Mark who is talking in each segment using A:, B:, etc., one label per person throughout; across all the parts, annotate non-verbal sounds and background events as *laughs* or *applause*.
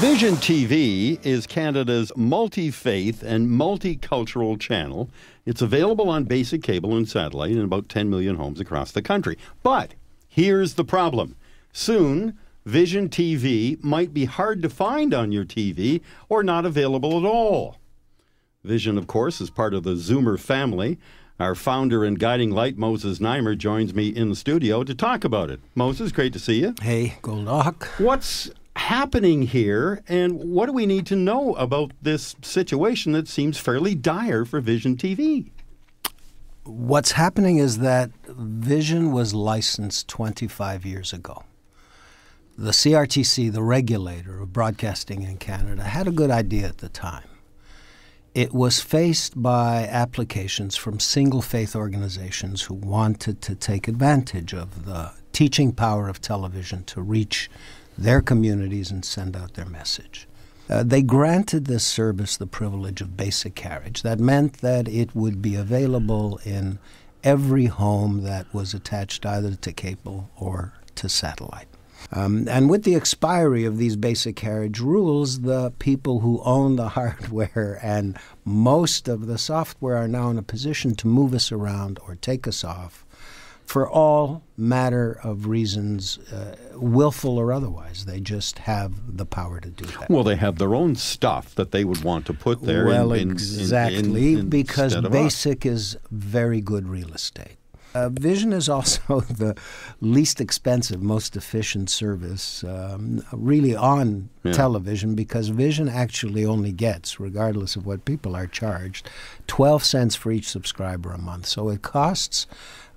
A: Vision TV is Canada's multi faith and multicultural channel. It's available on basic cable and satellite in about 10 million homes across the country. But here's the problem soon, Vision TV might be hard to find on your TV or not available at all. Vision, of course, is part of the Zoomer family. Our founder and guiding light, Moses Znaimer, joins me in the studio to talk about it. Moses, great to see you.
B: Hey, Goldhawk.
A: What's happening here, and what do we need to know about this situation that seems fairly dire for Vision TV?
B: What's happening is that Vision was licensed 25 years ago. The CRTC, the regulator of broadcasting in Canada, had a good idea at the time. It was faced by applications from single faith organizations who wanted to take advantage of the teaching power of television to reach their communities and send out their message. Uh, they granted this service the privilege of basic carriage. That meant that it would be available in every home that was attached either to cable or to satellite. Um, and with the expiry of these basic carriage rules, the people who own the *laughs* hardware and most of the software are now in a position to move us around or take us off for all matter of reasons, uh, willful or otherwise. They just have the power to do that.
A: Well, they have their own stuff that they would want to put there.
B: Well,
A: in, in,
B: exactly,
A: in,
B: because basic is very good real estate. Uh, Vision is also *laughs* the least expensive, most efficient service, um, really on yeah. television, because Vision actually only gets, regardless of what people are charged, 12 cents for each subscriber a month. So it costs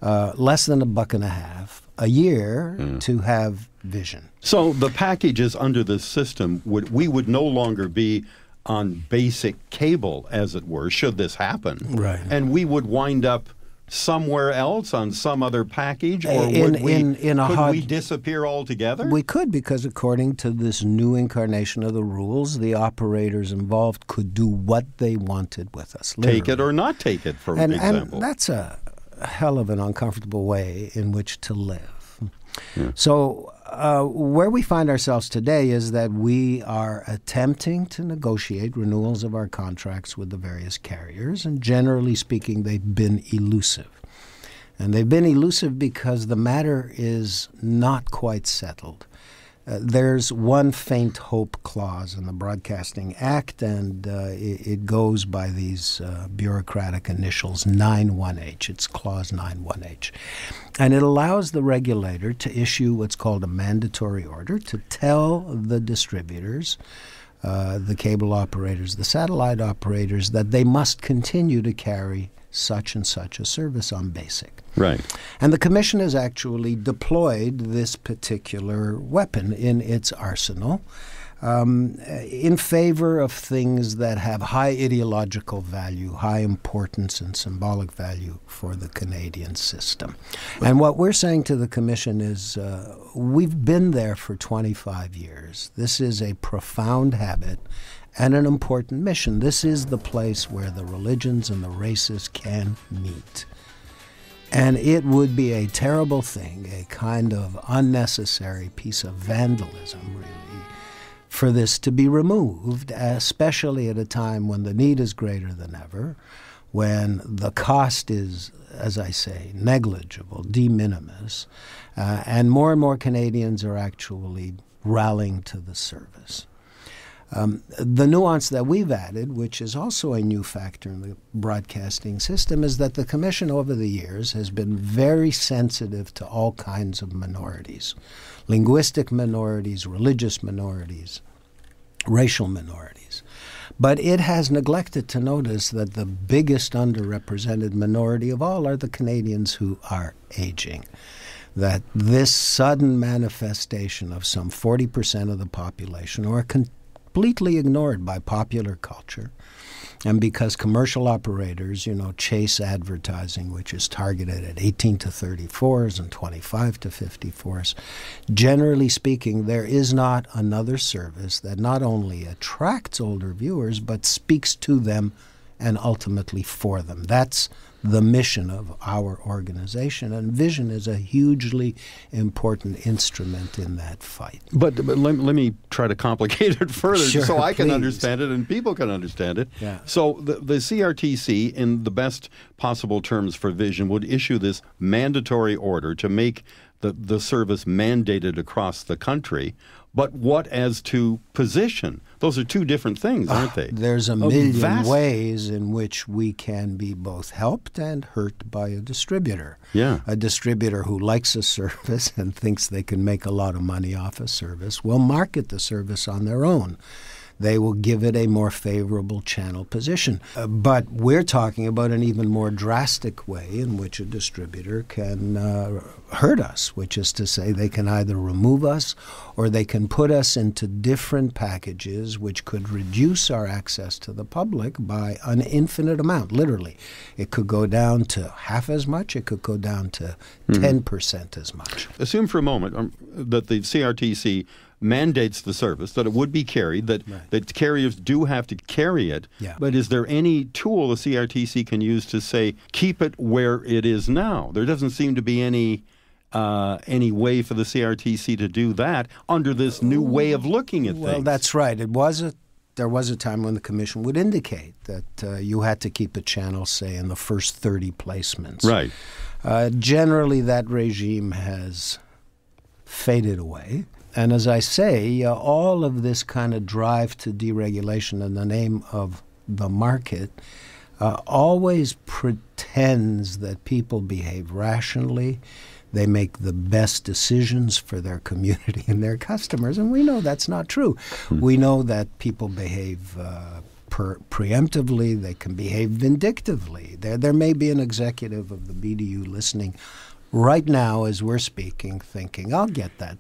B: uh, less than a buck and a half a year to have Vision.
A: So the packages under this system would we would no longer be on basic cable, as it were, should this happen,
B: right?
A: And we would wind up somewhere else on some other package, or
B: in,
A: would we,
B: in, in
A: could
B: hard,
A: we disappear altogether?
B: We could, because according to this new incarnation of the rules, the operators involved could do what they wanted with us.
A: Literally. Take it or not take it, for
B: and,
A: example.
B: And that's a hell of an uncomfortable way in which to live. Yeah. So, uh, where we find ourselves today is that we are attempting to negotiate renewals of our contracts with the various carriers, and generally speaking, they've been elusive. And they've been elusive because the matter is not quite settled. Uh, there's one faint hope clause in the Broadcasting Act, and uh, it, it, goes by these uh, bureaucratic initials 91H. It's Clause 91H. And it allows the regulator to issue what's called a mandatory order to tell the distributors. Uh, the cable operators, the satellite operators, that they must continue to carry such and such a service on basic.
A: Right.
B: And the Commission has actually deployed this particular weapon in its arsenal. Um, in favor of things that have high ideological value, high importance, and symbolic value for the Canadian system. And what we're saying to the Commission is uh, we've been there for 25 years. This is a profound habit and an important mission. This is the place where the religions and the races can meet. And it would be a terrible thing, a kind of unnecessary piece of vandalism, really, for this to be removed, especially at a time when the need is greater than ever, when the cost is, as I say, negligible, de minimis, uh, and more and more Canadians are actually rallying to the service. Um, the nuance that we've added, which is also a new factor in the broadcasting system, is that the Commission over the years has been very sensitive to all kinds of minorities linguistic minorities, religious minorities, racial minorities. But it has neglected to notice that the biggest underrepresented minority of all are the Canadians who are aging that this sudden manifestation of some 40% of the population, or a con- completely ignored by popular culture. And because commercial operators, you know, chase advertising, which is targeted at 18 to 34s and 25 to 54s, generally speaking, there is not another service that not only attracts older viewers, but speaks to them and ultimately for them. That's the mission of our organization. And vision is a hugely important instrument in that fight.
A: But, but let, let, me try to complicate *laughs* it further
B: sure,
A: so I can understand it and people can understand it.
B: Yeah.
A: So the, the CRTC, in the best possible terms for vision, would issue this mandatory order to make the, the service mandated across the country. But what as to position? Those are two different things, aren't ah, they?
B: There's a million ways in which we can be both helped and hurt by a distributor.
A: Yeah.
B: A distributor who likes a service *laughs* and thinks they can make a lot of money off a service will market the service on their own they will give it a more favorable channel position. Uh, but we're talking about an even more drastic way in which a distributor can uh, hurt us, which is to say, they can either remove us or they can put us into different packages which could reduce our access to the public by an infinite amount, literally. It could go down to half as much, it could go down to mm-hmm. 10% as much.
A: Assume for a moment um, that the CRTC mandates the service that it would be carried, that, right. that carriers do have to carry it.
B: Yeah.
A: But is there any tool the CRTC can use to say, keep it where it is now? There doesn't seem to be any. Uh, any way for the CRTC to do that under this new way of looking at
B: well,
A: things?
B: Well, that's right. It was a there was a time when the commission would indicate that uh, you had to keep a channel, say, in the first 30 placements.
A: Right.
B: Uh, generally, that regime has faded away. And as I say, uh, all of this kind of drive to deregulation in the name of the market uh, always pretends that people behave rationally. They make the best decisions for their community *laughs* and their customers. And we know that's not true. Hmm. We know that people behave uh, per- preemptively, they can behave vindictively. There, there may be an executive of the BDU listening right now as we're speaking, thinking, I'll get that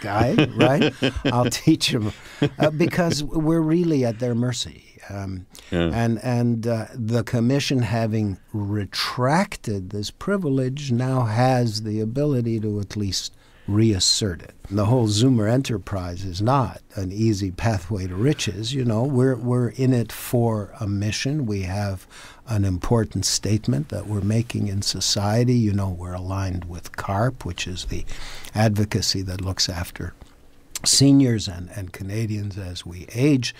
B: guy, right? *laughs* I'll teach him uh, because we're really at their mercy. Um, yeah. And and uh, the commission, having retracted this privilege, now has the ability to at least reassert it. The whole Zoomer enterprise is not an easy pathway to riches. You know, we're we're in it for a mission. We have an important statement that we're making in society. You know, we're aligned with CARP, which is the advocacy that looks after seniors and, and Canadians as we age.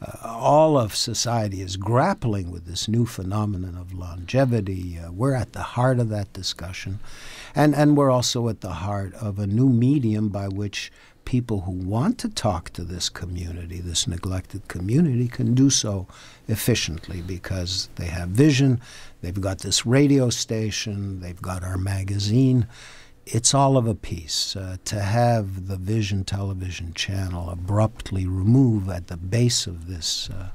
B: Uh, all of society is grappling with this new phenomenon of longevity. Uh, we're at the heart of that discussion. And, and we're also at the heart of a new medium by which people who want to talk to this community, this neglected community, can do so efficiently because they have vision, they've got this radio station, they've got our magazine. It's all of a piece. Uh, to have the Vision television channel abruptly remove at the base of this, uh,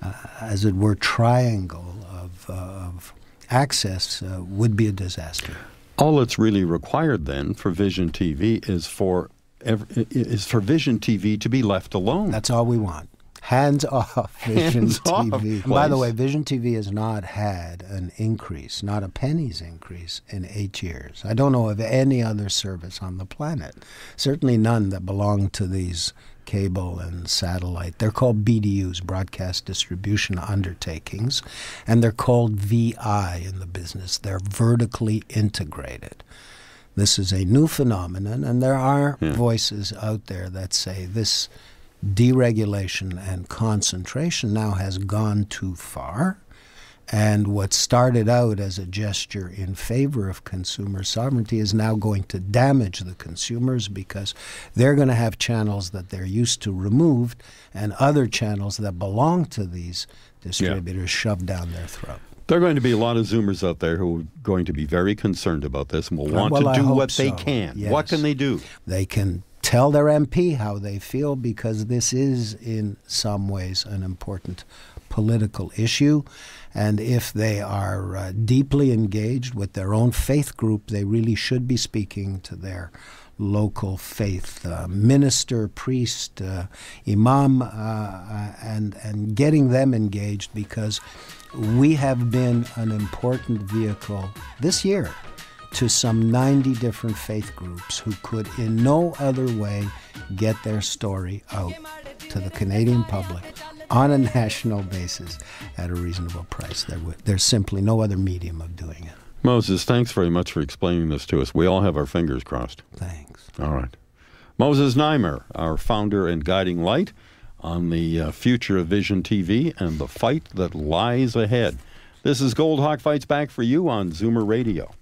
B: uh, as it were, triangle of, uh, of access uh, would be a disaster.
A: All that's really required then for Vision TV is for is for Vision TV to be left alone.
B: That's all we want. Hands *laughs* off Vision
A: Hands *laughs*
B: TV.
A: Off,
B: by the way, Vision TV has not had an increase, not a penny's increase in eight years. I don't know of any other service on the planet, certainly none that belong to these cable and satellite. They're called BDUs, broadcast distribution undertakings, and they're called VI in the business. They're vertically integrated. This is a new phenomenon, and there are yeah. voices out there that say this deregulation and concentration now has gone too far. And what started out as a gesture in favor of consumer sovereignty is now going to damage the consumers because they're going to have channels that they're used to removed and other channels that belong to these distributors yeah. shoved down their throat.
A: There are going to be a lot of Zoomers out there who are going to be very concerned about this and will want
B: well,
A: to do what
B: so.
A: they can.
B: Yes.
A: What can they do?
B: They can tell their MP how they feel because this is, in some ways, an important political issue. And if they are uh, deeply engaged with their own faith group, they really should be speaking to their local faith uh, minister, priest, uh, imam, uh, uh, and and getting them engaged because we have been an important vehicle this year to some 90 different faith groups who could in no other way get their story out to the Canadian public on a national basis at a reasonable price. There w- there's simply no other medium of doing it.
A: Moses, thanks very much for explaining this to us. We all have our fingers crossed.
B: Thanks.
A: All right. Moses Znaimer, our founder and guiding light on the uh, future of Vision TV and the fight that lies ahead. This is Goldhawk Fights back for you on Zoomer Radio.